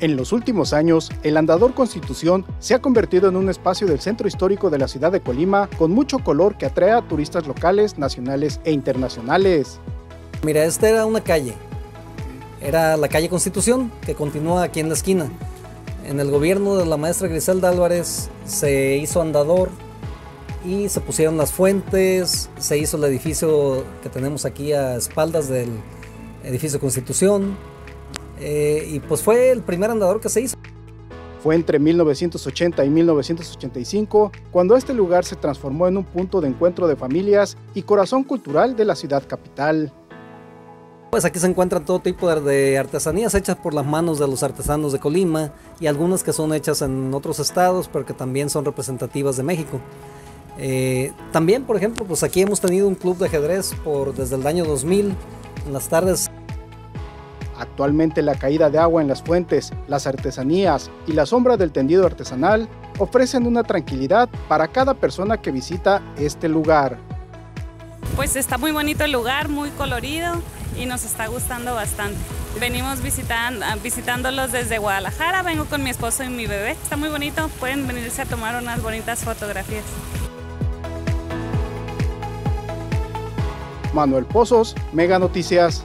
En los últimos años, el Andador Constitución se ha convertido en un espacio del centro histórico de la ciudad de Colima con mucho color que atrae a turistas locales, nacionales e internacionales. Mira, esta era una calle. Era la calle Constitución, que continúa aquí en la esquina. En el gobierno de la maestra Griselda Álvarez se hizo andador y se pusieron las fuentes, se hizo el edificio que tenemos aquí a espaldas del edificio Constitución, eh, y pues fue el primer andador que se hizo. Fue entre 1980 y 1985 cuando este lugar se transformó en un punto de encuentro de familias y corazón cultural de la ciudad capital. Pues aquí se encuentran todo tipo de artesanías hechas por las manos de los artesanos de Colima y algunas que son hechas en otros estados pero que también son representativas de México. Eh, también, por ejemplo, pues aquí hemos tenido un club de ajedrez por desde el año 2000. En las tardes Actualmente la caída de agua en las fuentes, las artesanías y la sombra del tendido artesanal ofrecen una tranquilidad para cada persona que visita este lugar. Pues está muy bonito el lugar, muy colorido y nos está gustando bastante. Venimos visitando, ah, visitándolos desde Guadalajara, vengo con mi esposo y mi bebé. Está muy bonito, pueden venirse a tomar unas bonitas fotografías. Manuel Pozos, Mega Noticias.